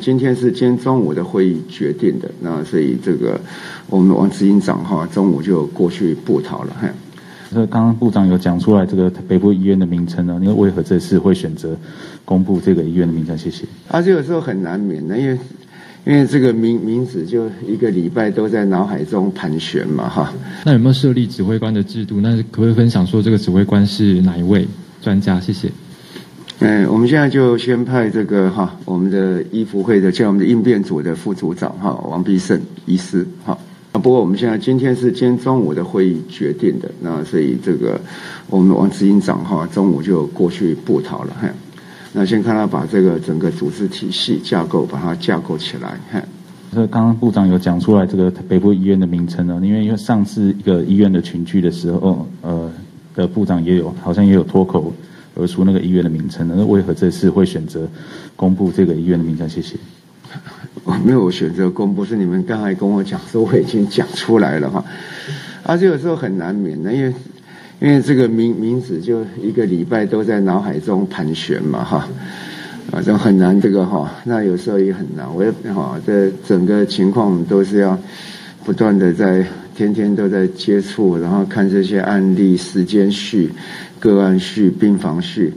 今天是今天中午的会议决定的，那所以这个我们王执行长哈中午就过去布讨了。那刚刚部长有讲出来这个北部医院的名称呢？你为何这次会选择公布这个医院的名称？谢谢。啊，这有时候很难免的，因为因为这个名名字就一个礼拜都在脑海中盘旋嘛，哈。那有没有设立指挥官的制度？那可不可以分享说这个指挥官是哪一位专家？谢谢。嗯，我们现在就先派这个哈，我们的医福会的，叫我们的应变组的副组长哈，王必胜医师哈。不过我们现在今天是今天中午的会议决定的，那所以这个我们王执行长哈中午就过去布讨了哈。那先看他把这个整个组织体系架构把它架构起来。那刚刚部长有讲出来这个北部医院的名称呢？因为因为上次一个医院的群聚的时候，呃，的部长也有好像也有脱口而出那个医院的名称呢。那为何这次会选择公布这个医院的名称？谢谢。我 没有选择公布，是你们刚才跟我讲说我已经讲出来了哈，而且有时候很难免的，因为因为这个名名字就一个礼拜都在脑海中盘旋嘛哈，啊，就很难这个哈，那有时候也很难，我也哈，这整个情况都是要不断的在天天都在接触，然后看这些案例时间序、个案序、病房序。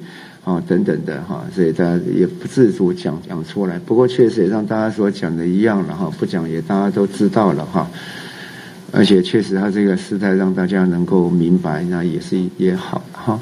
啊，等等的哈，所以大家也不自主讲讲出来。不过确实也让大家所讲的一样了哈，不讲也大家都知道了哈。而且确实他这个事态让大家能够明白，那也是也好哈。